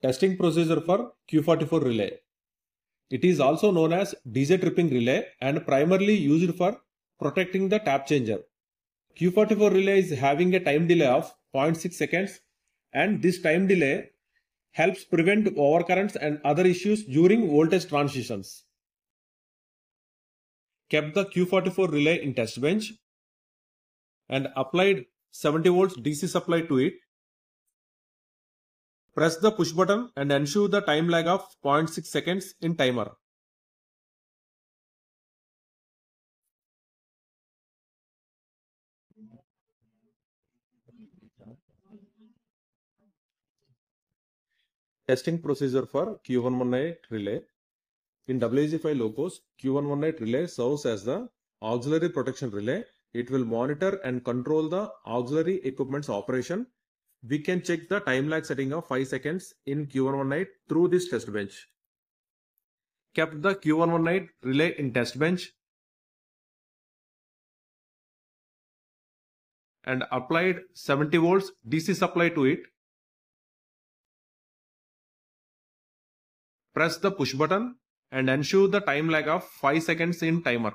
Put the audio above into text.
Testing procedure for Q44 relay. It is also known as DJ tripping relay and primarily used for protecting the tap changer. Q44 relay is having a time delay of 0.6 seconds and this time delay helps prevent overcurrents and other issues during voltage transitions. Kept the Q44 relay in test bench and applied 70 volts DC supply to it. Press the push button and ensure the time lag of 0.6 seconds in timer. Testing procedure for Q118 relay. In WG5 locos, Q118 relay serves as the auxiliary protection relay. It will monitor and control the auxiliary equipment's operation. We can check the time lag setting of 5 seconds in Q118 through this test bench. Kept the Q118 relay in test bench and applied 70 volts DC supply to it. Press the push button and ensure the time lag of 5 seconds in timer.